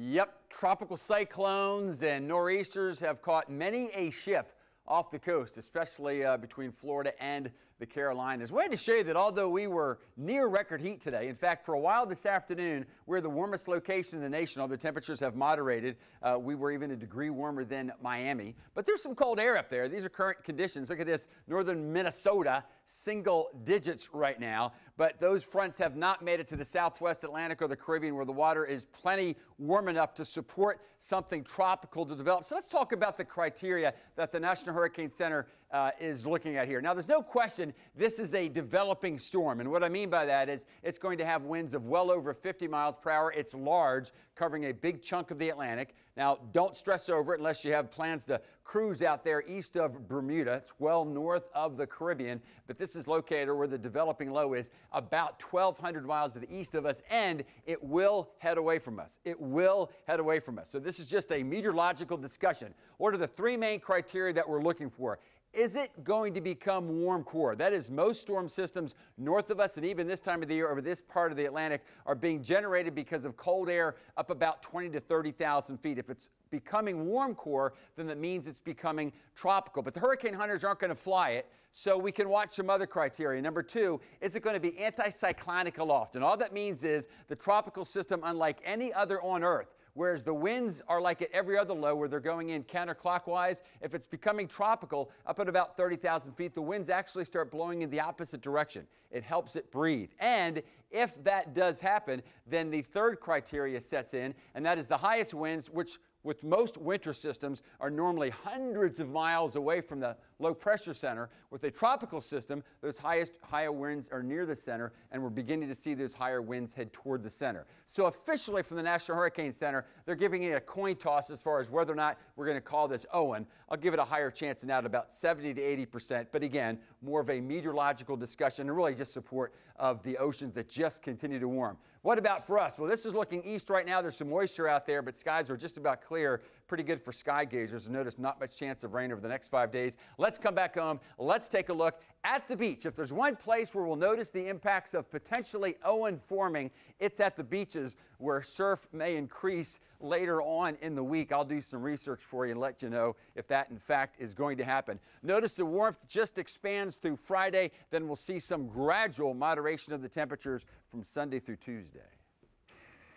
Yep, tropical cyclones and nor'easters have caught many a ship off the coast, especially uh, between Florida and the Carolinas. Had to show you that although we were near record heat today, in fact, for a while this afternoon, we're the warmest location in the nation. Although temperatures have moderated, uh, we were even a degree warmer than Miami. But there's some cold air up there. These are current conditions. Look at this, northern Minnesota, single digits right now. But those fronts have not made it to the southwest Atlantic or the Caribbean where the water is plenty warm enough to support something tropical to develop. So let's talk about the criteria that the National Hurricane Center uh, is looking at here. Now, there's no question this is a developing storm. And what I mean by that is it's going to have winds of well over 50 miles per hour. It's large, covering a big chunk of the Atlantic. Now, don't stress over it unless you have plans to cruise out there east of Bermuda. It's well north of the Caribbean, but this is located where the developing low is about 1,200 miles to the east of us, and it will head away from us. It will head away from us. So this is just a meteorological discussion. What are the three main criteria that we're looking for? Is it going to become warm core? That is, most storm systems north of us and even this time of the year over this part of the Atlantic are being generated because of cold air up about 20 to 30,000 feet. If it's becoming warm core, then that means it's becoming tropical. But the hurricane hunters aren't going to fly it, so we can watch some other criteria. Number two, is it going to be anticyclonic aloft? And all that means is the tropical system, unlike any other on Earth, whereas the winds are like at every other low where they're going in counterclockwise. If it's becoming tropical up at about 30,000 feet, the winds actually start blowing in the opposite direction. It helps it breathe. And if that does happen, then the third criteria sets in, and that is the highest winds, which with most winter systems are normally hundreds of miles away from the low pressure center. With a tropical system, those highest higher winds are near the center, and we're beginning to see those higher winds head toward the center. So officially from the National Hurricane Center, they're giving it a coin toss as far as whether or not we're going to call this Owen. I'll give it a higher chance than that, about 70 to 80 percent. But again, more of a meteorological discussion and really just support of the oceans that just continue to warm. What about for us? Well, this is looking east right now. There's some moisture out there, but skies are just about clear. Pretty good for sky gazers. Notice not much chance of rain over the next five days. Let's come back home. Let's take a look at the beach. If there's one place where we'll notice the impacts of potentially Owen forming, it's at the beaches where surf may increase later on in the week. I'll do some research for you and let you know if that in fact is going to happen. Notice the warmth just expands through Friday, then we'll see some gradual moderation of the temperatures from Sunday through Tuesday.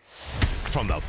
From the